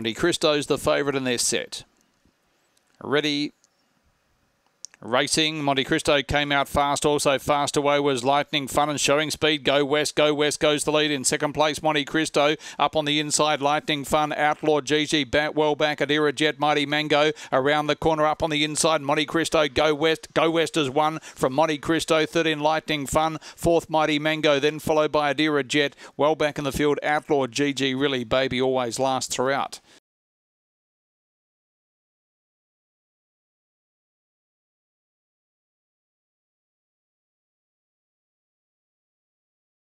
Monte Cristo's the favourite in their set. Ready, Racing, Monte Cristo came out fast. Also fast away was Lightning Fun and showing speed. Go West, Go West goes the lead. In second place, Monte Cristo. Up on the inside, Lightning Fun, Outlaw Gigi, back, well back at Jet, Mighty Mango. Around the corner, up on the inside, Monte Cristo, Go West. Go West is one from Monte Cristo. Third in Lightning Fun. Fourth, Mighty Mango. Then followed by Adira Jet. Well back in the field, Outlaw Gigi, really baby, always last throughout.